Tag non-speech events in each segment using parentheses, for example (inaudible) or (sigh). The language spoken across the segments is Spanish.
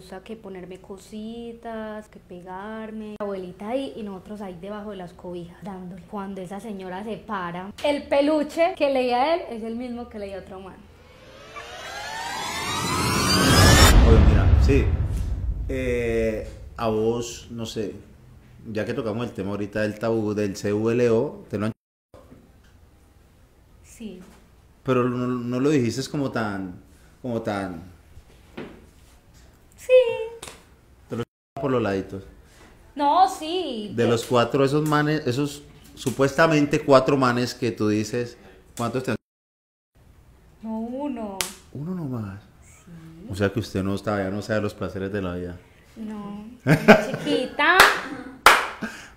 gusta que ponerme cositas, que pegarme. La abuelita ahí y nosotros ahí debajo de las cobijas dándole. Cuando esa señora se para, el peluche que leía él es el mismo que leía otro man. Oye, mira, sí. Eh, a vos, no sé, ya que tocamos el tema ahorita del tabú del CVLO, te lo han... Sí. Pero no, no lo dijiste como tan, como tan, Sí. Por los laditos. No, sí. De los cuatro, esos manes, esos supuestamente cuatro manes que tú dices, ¿cuántos te han... No, uno. Uno nomás. O sea que usted no todavía no sabe los placeres de la vida. No. (laughs) Chiquita.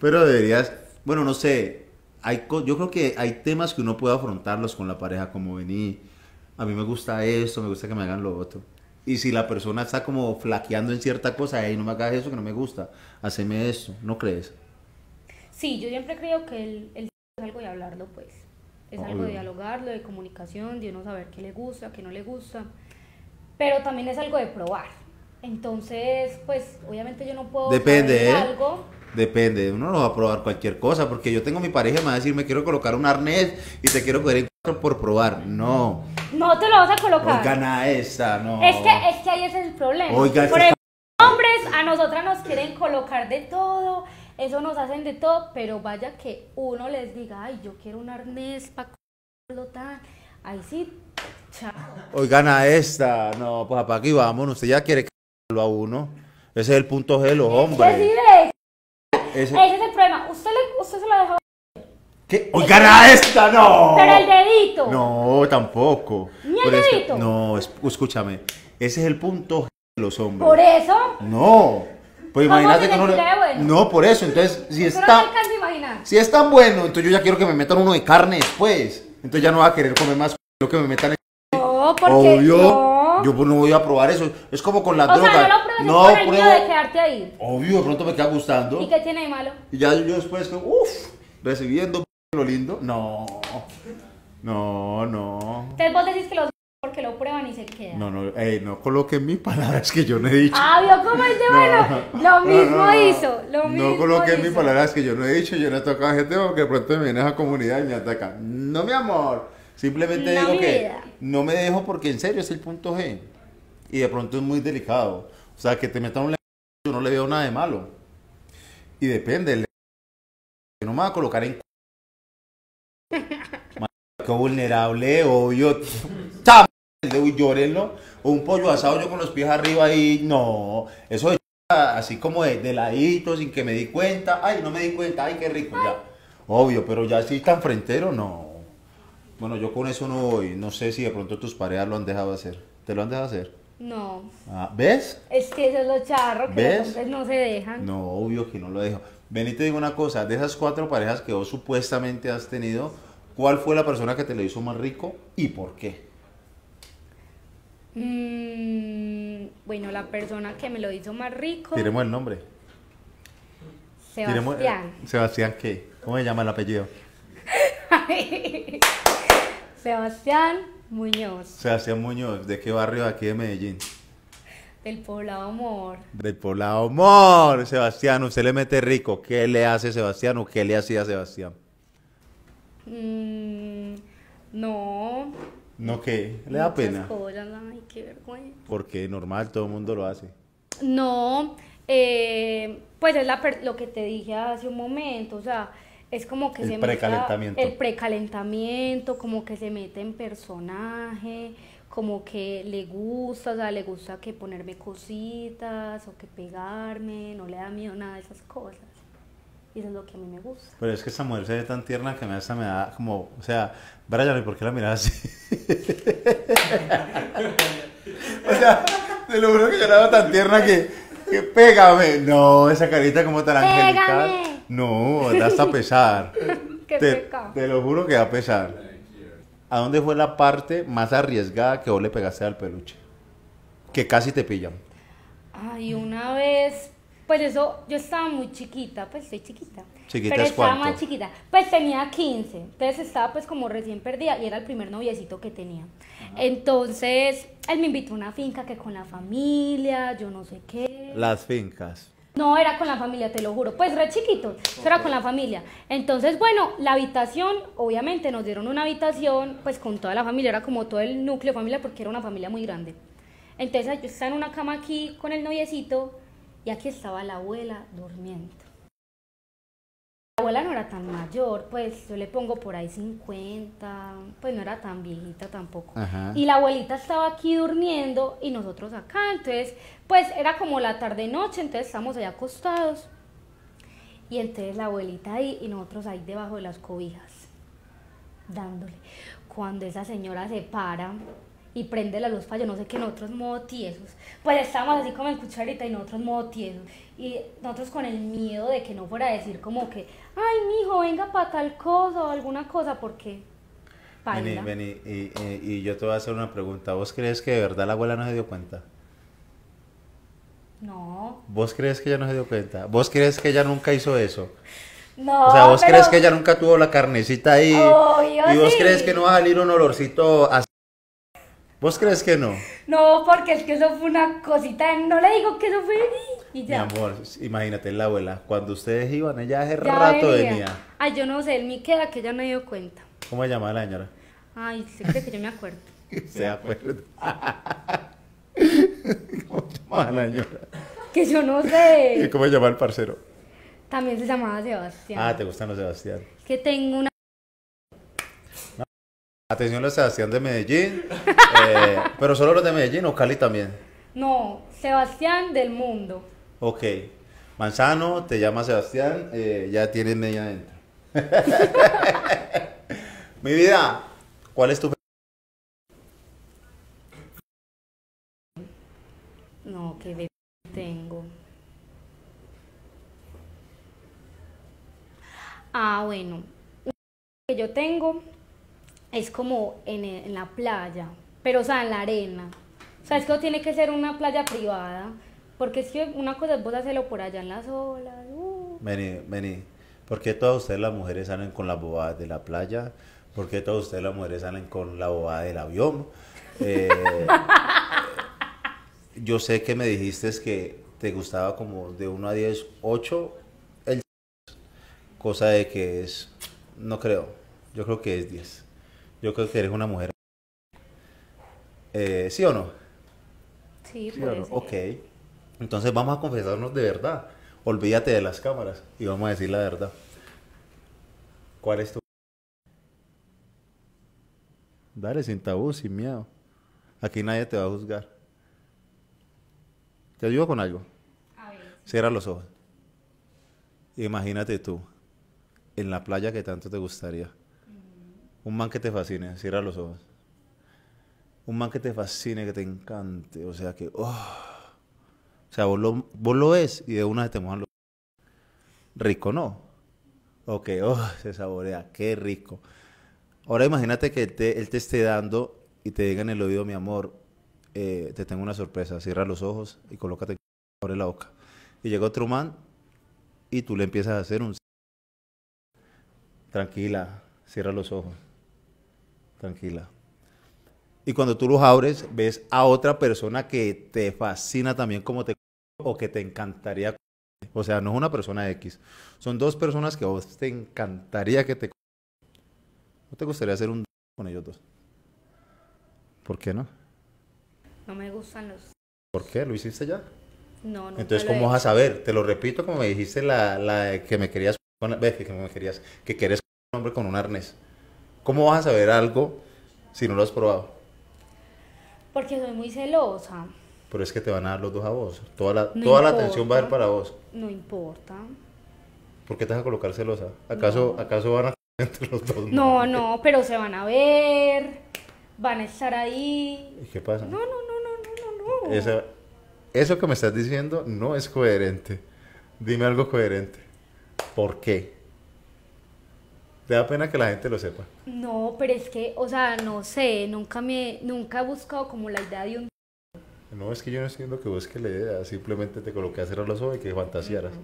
Pero deberías, bueno, no sé, hay, co- yo creo que hay temas que uno puede afrontarlos con la pareja, como venir, a mí me gusta esto, me gusta que me hagan lo otro. Y si la persona está como flaqueando en cierta cosa, ahí no me hagas eso que no me gusta, haceme esto, ¿no crees? Sí, yo siempre creo que el, el es algo de hablarlo, pues. Es algo de dialogarlo, de comunicación, de uno saber qué le gusta, qué no le gusta. Pero también es algo de probar. Entonces, pues, obviamente yo no puedo Depende, ¿eh? algo. Depende, uno no va a probar cualquier cosa, porque yo tengo mi pareja y me va a decir, me quiero colocar un arnés y te quiero coger en por probar. No, No te lo vas a colocar. oigan a esta, no. Es que, es que ahí es el problema. Oiga, Por ejemplo, hombres, a nosotras nos quieren colocar de todo, eso nos hacen de todo, pero vaya que uno les diga, ay, yo quiero un arnés para tan. Ahí sí, chao. Oigan a esta, no, pues para aquí vamos, usted ya quiere que a uno. Ese es el punto G de los hombres. Ese- ese es el problema. Usted, le, usted se lo dejó, ¿Qué? Oigan a esta, no. pero el dedito. No, tampoco. ¿Ni el Pero es que- dedito? no, es- escúchame. Ese es el punto G de los hombres. Por eso, No. Pues ¿Cómo imagínate que no te le... bueno? No, por eso. Entonces, si usted no se está... alcanza a imaginar. Si es tan bueno, entonces yo ya quiero que me metan uno de carne después. Entonces ya no va a querer comer más. Quiero que me metan... No, porque Obvio. no. Yo pues, no voy a probar eso. Es como con las o drogas. sea, no lo pruebes por el miedo de quedarte ahí. Obvio, de pronto me queda gustando. ¿Y qué tiene de malo? Y ya yo después, uff, recibiendo lo lindo. No, no, no. Entonces vos decís que los porque lo prueban y se quedan. No, no, ey, no coloquen mis (laughs) palabras que yo no he dicho. Ah, ¿vio cómo es de bueno? Lo mismo No, no, no. hizo, lo mismo No coloquen mis palabras que yo no he dicho. Yo no he tocado a gente porque de pronto me viene a esa comunidad y me ataca. No, mi amor. Simplemente No, digo que vida. no me dejo porque en serio es el punto G. Y de pronto es muy delicado. O sea, que te metan un yo no le veo nada de malo. Y depende. no me voy a colocar en. Qué vulnerable, obvio. Uy, llórenlo. O un pollo asado yo con los pies arriba y no. Eso es así como de, de ladito, sin que me di cuenta. Ay, no me di cuenta. Ay, qué rico, ya. Obvio, pero ya así tan frentero, no. Bueno, yo con eso no voy. No sé si de pronto tus parejas lo han dejado hacer. ¿Te lo han dejado hacer? No, Ah, ¿Ves? es que eso es lo charro, que ¿Ves? los hombres no se dejan. No, obvio que no lo dejo. Ven y te digo una cosa, de esas cuatro parejas que vos supuestamente has tenido, ¿cuál fue la persona que te lo hizo más rico y por qué? Mm, bueno, la persona que me lo hizo más rico, Tiremos el nombre. Tiremos- Sebastián. Sebastián, ¿qué? ¿Cómo se llama el apellido? (laughs) Sebastián Muñoz, Sebastián Muñoz, ¿de qué barrio de aquí de Medellín? Del poblado Amor. Del poblado Amor. Sebastián, usted le mete rico. ¿Qué le hace Sebastián o qué le hacía Sebastián? Mm, no. No, ¿qué? ¿Le da pena? cosas, ay, qué vergüenza. Porque normal, todo el mundo lo hace. No, eh, pues es la per- lo que te dije hace un momento, o sea, es como que El se precalentamiento. el precalentamiento, como que se mete en personaje, como que le gusta, o sea, le gusta que ponerme cositas o que pegarme, no le da miedo nada de esas cosas. Y eso es lo que a mí me gusta. Pero es que esta mujer se ve tan tierna que me hasta me da como, o sea, Brian, ¿y por qué la miras así? (laughs) o sea, te lo juro que yo la veo tan tierna que, que pégame. No, esa carita como tan angelical. No, da hasta pesar. (laughs) Qué te, pecado. te lo juro que da pesar. ¿A dónde fue la parte más arriesgada que vos le pegaste al peluche? Que casi te pillan. Ay, una vez, Pues eso, yo estaba muy chiquita, pues estoy chiquita. ¿Chiquita pero es estaba cuánto? más chiquita. Pues tenía 15, entonces estaba pues como recién perdida y era el primer noviecito que tenía. Entonces, él me invitó a una finca que con la familia, yo no sé qué. Las fincas. No, era con la familia, te lo juro. Pues re chiquito, eso era con la familia. Entonces, bueno, la habitación, obviamente nos dieron una habitación, pues con toda la familia, era como todo el núcleo familiar porque era una familia muy grande. Entonces yo estaba en una cama aquí con el noviecito y aquí estaba la abuela durmiendo. La abuela no era tan mayor, pues yo le pongo por ahí 50, pues no era tan viejita tampoco. Ajá. Y la abuelita estaba aquí durmiendo y nosotros acá, entonces pues era como la tarde noche, entonces estábamos allá acostados. Y entonces la abuelita ahí y nosotros ahí debajo de las cobijas, dándole. Cuando esa señora se para y prende la luz para yo no sé qué, nosotros modo tiesos. Pues estábamos así como en cucharita y nosotros modo tiesos. Y nosotros con el miedo de que no fuera a decir como que, ay, mijo, venga para tal cosa o alguna cosa, porque... Vení, vení, y, y- y yo te voy a hacer una pregunta. ¿Vos crees que de verdad la abuela no se dio cuenta? No, ¿Vos crees que ella no se dio cuenta? ¿Vos crees que ella nunca hizo eso? no. o sea, ¿vos pero- crees que ella nunca tuvo la carnecita ahí? Obvio, ¿Y vos sí. crees que no va a salir un olorcito así? ¿Vos crees que no? No, porque es que eso fue una cosita, no le digo que eso fue y Mi ya. amor, imagínate la abuela. Cuando ustedes iban, ella hace Ya rato venía. Ay, yo no sé, él me queda que ella no dio cuenta. ¿Cómo se llama la señora? Ay, se cree que yo me acuerdo. (laughs) Se acuerda. (laughs) ¿Cómo se llama la señora? Que yo no ¿Y sé. cómo se llama el parcero? También se llamaba Sebastián. Ah, te gustan los Sebastián. Que tengo una. Atención los Sebastián de Medellín. (laughs) eh, pero solo los de Medellín o Cali también. No, Sebastián del mundo. Ok. Manzano, te llama Sebastián, eh, ya tienes media adentro. (laughs) Mi vida, ¿cuál es tu... No, que bebé tengo. Ah, bueno. Que yo tengo es como en, en la playa, pero o sea, en la arena. O sea, es que tiene que ser una playa privada, porque es que una cosa es vos hacerlo por allá en las olas. uh. Vení, vení. ¿Por qué todas ustedes las mujeres salen con las bobadas de la playa? ¿Por qué todas ustedes las mujeres salen con la bobada del avión? Eh, (laughs) yo sé que me dijiste que te gustaba como de 1 a 10, 8 el (laughs) cosa de que es, no creo, yo creo que es 10. Yo creo que eres una mujer. Eh, ¿Sí o no? Sí, ¿Sí o puede no? ser. Ok. Entonces vamos a confesarnos de verdad. Olvídate de las cámaras y vamos a decir la verdad. ¿Cuál es tu? Dale, sin tabú, sin miedo. Aquí nadie te va a juzgar. ¿Te ayudo con algo? A ver. Cierra los ojos. Imagínate tú, en la playa que tanto te gustaría. Un man que te fascine, cierra los ojos. Un man que te fascine, que te encante, o sea que... oh. O sea, vos lo, vos lo ves y de una se te mojan los... Rico, ¿no? Ok, oh, (laughs) se saborea, qué rico. Ahora imagínate que él te, él te esté dando y te diga en el oído, mi amor, eh, te tengo una sorpresa, cierra los ojos y colócate, abre la boca. Y llega otro man y tú le empiezas a hacer un... Tranquila, cierra los ojos. Tranquila. Y cuando tú los abres, ves a otra persona que te fascina también como te... o que te encantaría... O sea, no es una persona X. Son dos personas que a vos te encantaría que te... ¿No te gustaría hacer un... con ellos dos? ¿Por qué no? No me gustan los. ¿Por qué? ¿Lo hiciste ya? No, nunca Entonces, ¿cómo vas a saber? Te lo repito como me dijiste la, la que me querías con la- que me querías que quieres un hombre con un arnés. ¿Cómo vas a saber algo si no lo has probado? Porque soy muy celosa. Pero es que te van a dar los dos a vos. Toda la, No toda la atención va a ir para vos. No importa. ¿Por qué te vas a colocar celosa? ¿Acaso, ¿acaso van a (laughs) entre los dos? No, no, pero se van a ver, van a estar ahí. ¿Y qué pasa? No, no, no, no, no, no, no. Esa- eso que me estás diciendo no es coherente. Dime algo coherente. ¿Por qué? Te da pena que la gente lo sepa. No, pero es que, o sea, no sé, nunca me, nunca he buscado como la idea de un No, es que yo no estoy viendo que busques la idea, simplemente te coloqué a cerrar los ojos y que fantasearas.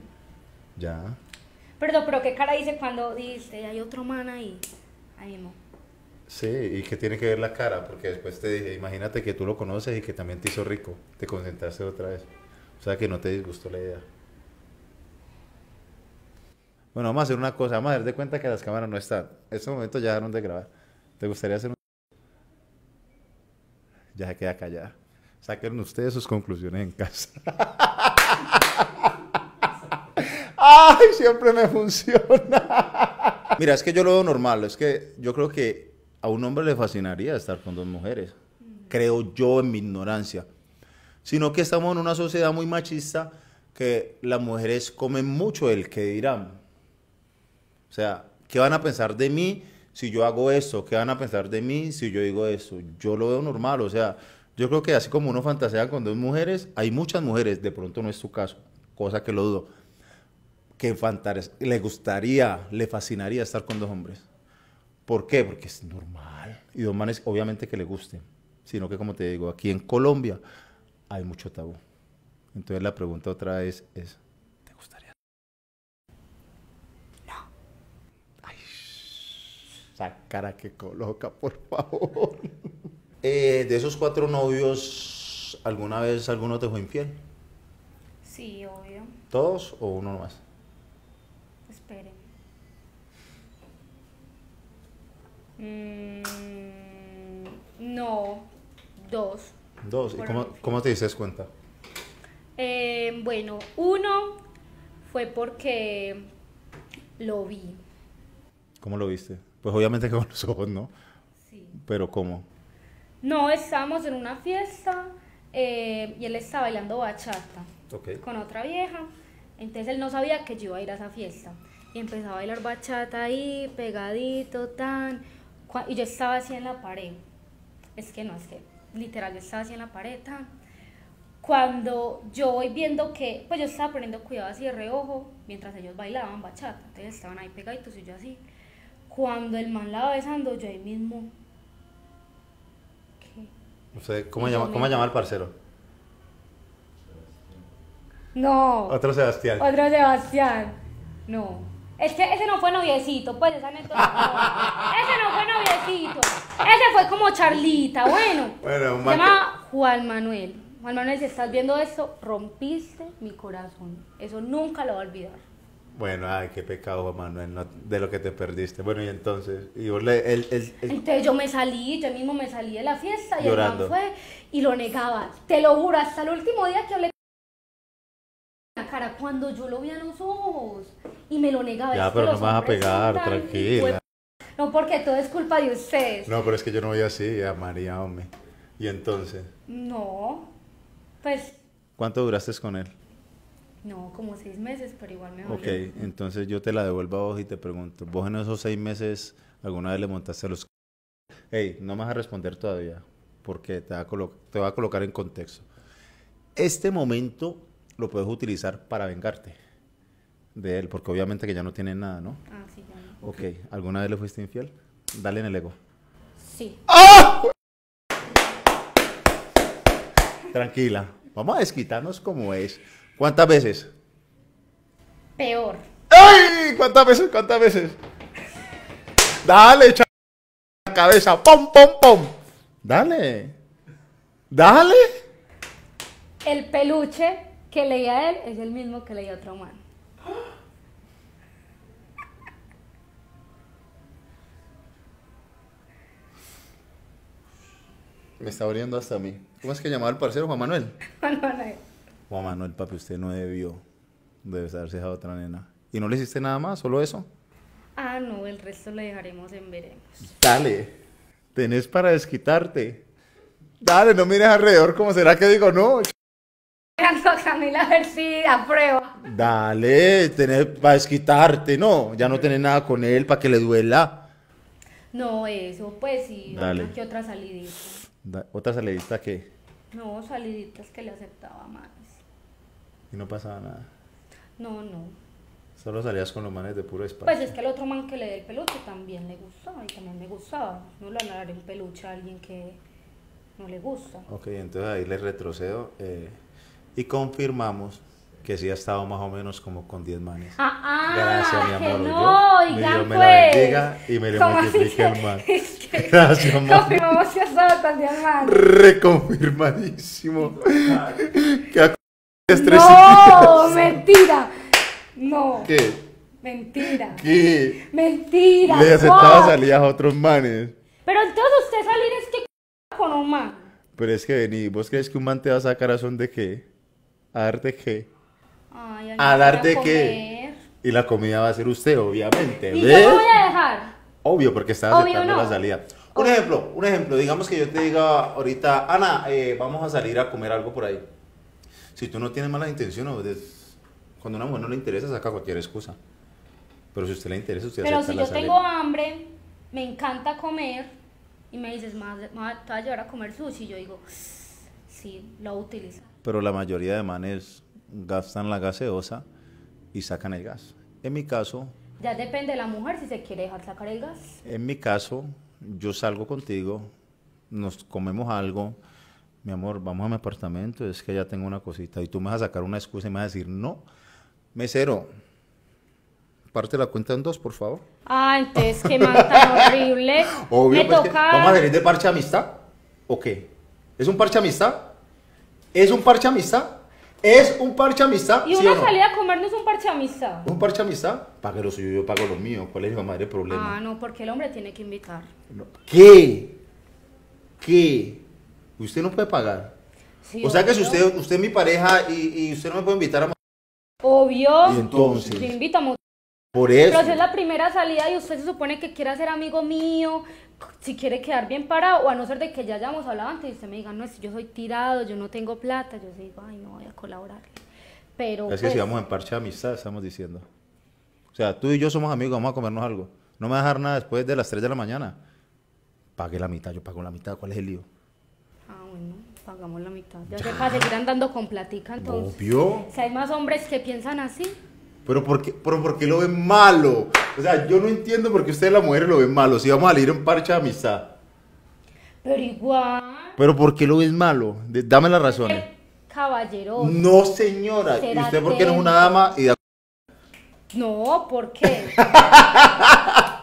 Ya. Pero, pero qué cara dice cuando dice, hay otro man ahí. Ahí mismo. Sí, y que tiene que ver la cara, porque después te dije, imagínate que tú lo conoces y que también te hizo rico, te concentraste otra vez. O sea que no te disgustó la idea. Bueno, vamos a hacer una cosa, vamos a dar de cuenta que las cámaras no están. En este momento ya dejaron de grabar. ¿Te gustaría hacer un... Ya se queda callada. Saquen ustedes sus conclusiones en casa. (laughs) ¡Ay! Siempre me funciona. Mira, es que yo lo veo normal. Es que yo creo que a un hombre le fascinaría estar con dos mujeres. Creo yo en mi ignorancia. Sino que estamos en una sociedad muy machista que las mujeres comen mucho el que dirán. O sea, ¿qué van a pensar de mí si yo hago esto? ¿Qué van a pensar de mí si yo digo eso? Yo lo veo normal. O sea, yo creo que así como uno fantasea con dos mujeres, hay muchas mujeres, de pronto no es tu caso, cosa que lo dudo, que le gustaría, le fascinaría estar con dos hombres. ¿Por qué? Porque es normal. Y dos manes, obviamente que le gusten. Sino que, como te digo, aquí en Colombia hay mucho tabú. Entonces la pregunta otra vez es, ¿te gustaría? No. Ay, esa cara que coloca, por favor. (laughs) Eh, de esos cuatro novios, ¿alguna vez alguno te fue infiel? Sí, obvio. ¿Todos o uno más? Esperen. Mm, no, dos. Dos. ¿Y cómo, cómo, te dices cuenta? Eh, bueno, uno fue porque lo vi. ¿Cómo lo viste? Pues obviamente (laughs) con los ojos, ¿no? Sí. Pero ¿cómo? No, estábamos en una fiesta eh, y él estaba bailando bachata okay. con otra vieja. Entonces él no sabía que yo iba a ir a esa fiesta. Y empezó a bailar bachata ahí, pegadito, tan. Y yo estaba así en la pared. Es que no, es que literal yo estaba así en la pared, tan. Cuando yo voy viendo que, pues yo estaba poniendo cuidado así de reojo mientras ellos bailaban bachata. Entonces estaban ahí pegaditos y yo así. Cuando el man la va besando, yo ahí mismo ¿cómo, llama, ¿cómo llama el parcero? No. Otro Sebastián. Otro Sebastián. No. Es que ese no fue noviecito, pues esa anécdota. No. Ese no fue noviecito. Ese fue como Charlita, bueno. Bueno, Se llama Juan Manuel. Juan Manuel, si estás viendo esto, rompiste mi corazón. Eso nunca lo voy a olvidar. Bueno, ay, qué pecado, Juan Manuel, de lo que te perdiste. Bueno, y entonces, y le, entonces yo me salí, yo mismo me salí de la fiesta y el man fue y lo negaba. Te lo juro, hasta el último día que hablé la cara, cuando yo lo vi a los ojos y me lo negaba. Ya, pero no me vas a pegar, tranquila. No, porque todo es culpa de ustedes. No, pero es que yo no voy así, a María, hombre. ¿Y entonces? No, pues... ¿Cuánto duraste con él? No, como seis meses, pero igual me Ok, entonces yo te la devuelvo a vos y te pregunto, ¿vos en esos seis meses alguna vez le montaste los... Hey, no me vas a responder todavía, porque te, va a te voy a colocar en contexto. Este momento lo puedes utilizar para vengarte de él, porque obviamente que ya no tiene nada, ¿no? Ah, sí, ya no. Ok, ¿alguna vez le fuiste infiel? Dale en el ego. Sí. ¡Ah! Tranquila, vamos a desquitarnos como es. ¿Cuántas veces? Peor. ¡Ay! ¿Cuántas veces? ¿Cuántas veces? Dale, echa la cabeza. ¡Pum, pum, pum! Dale. Dale. El peluche que leía él es el mismo que leía otro man. Me está abriendo hasta a mí. ¿Cómo es que llamaba el parcero Juan Manuel? (laughs) Juan Manuel. Juan Manuel, papi, usted no debió. Debe haberse dejado otra nena. ¿Y no le hiciste nada más? ¿Solo eso? Ah, no, el resto lo dejaremos en veremos. Dale. Tenés para desquitarte. Dale, no mires alrededor como será que digo no. A Camila a ver si aprueba. Dale, tenés para desquitarte, no. Ya no tenés nada con él para que le duela. No, eso, pues sí. Dale. ¿Qué otra salidita? ¿Otra salidita qué? No, saliditas que le aceptaba más. ¿Y no pasaba nada? No, no. Solo salías con los manes de puro espacio. Pues es que el otro man que le dé el peluche también le gustaba y también me gustaba. No le daré un peluche a alguien que no le gusta. Ok, entonces ahí le retrocedo eh, y confirmamos que sí ha estado más o menos como con 10 manes. Ah, ah, Gracias, mi que amor. no, yo, Dios me pues. la bendiga y me le ¿Cómo así multiplique que- el mal. (laughs) es que Gracias, amor. Confirmamos que ha estado con 10 manes. Reconfirmadísimo. que a es tres No, (laughs) mentira. No, ¿Qué? mentira. ¿Qué? Mentira. Le aceptaba salidas a otros manes. Pero entonces usted salir es que (laughs) con un man. Pero es que vení, ¿vos crees que un man te va a sacar a son de qué? ¿A darte qué? Ay, ¿A darte comer. qué? Y la comida va a ser usted, obviamente. Y yo ¿Ves? me voy a dejar. Obvio, porque estaba aceptando no. la salida. Un ejemplo, un ejemplo. Digamos que yo te diga ahorita, Ana, eh, vamos a salir a comer algo por ahí. Si tú no tienes malas intenciones, cuando a una mujer no le interesa, saca cualquier excusa. Pero si a usted le interesa, usted Pero si yo salida. tengo hambre, me encanta comer y me dices, "Ma, ma, te voy a llevar a comer sushi, yo digo, sí, lo utilizo. Pero la mayoría de manes gastan la gaseosa y sacan el gas. En mi caso, Ya depende de la mujer si se quiere dejar sacar el gas. en mi caso, yo salgo contigo, nos comemos algo, mi amor, vamos a mi apartamento, es que ya tengo una cosita, y tú me vas a sacar una excusa y me vas a decir, no, mesero, parte la cuenta en dos, por favor. Ah, entonces qué man tan (laughs) horrible. Obvio, me pues, que- toca. ¿vamos a salir de parche amistad? ¿O qué? ¿Es un parche amistad? ¿Es un parche amistad? ¿Es un parche amistad? Y ¿Sí una o no? salida a comer no es un parche amistad. ¿Es un parche amistad? Pague lo suyo, yo pago lo mío. ¿Cuál es mi madre problema? Ah, no, porque el hombre tiene que invitar. No. ¿Qué? ¿Qué? Usted no puede pagar. Sí, o sea que si usted, usted es mi pareja y, y usted no me puede invitar a... Obvio. Y entonces, Yo invito a por eso. Pero si es la primera salida y usted se supone que quiere ser amigo mío, si quiere quedar bien parado, o a no ser de que ya hayamos hablado antes y usted me diga, no, si yo soy tirado, yo no tengo plata, yo digo, ay, no voy a colaborar. Pero. Es que si pues, vamos en parche de amistad, estamos diciendo. O sea, tú y yo somos amigos, vamos a comernos algo. No me vas a dejar nada después de las 3 de la mañana. Pague la mitad, yo pago la mitad. ¿Cuál es el lío? Pagamos la mitad. Ya se para seguir andando con platica, entonces. Obvio. Si hay más hombres que piensan así, Pero ¿por, qué, pero ¿por qué lo ven malo? O sea, yo no entiendo por qué ustedes las mujeres lo ven malo. Si vamos a salir en parche de amistad. pero igual. Pero ¿por qué lo ven malo? De- dame las razones. Caballeroso. No, señora. ¿Y usted por qué no es una dama? Y de No, ¿por qué? (laughs)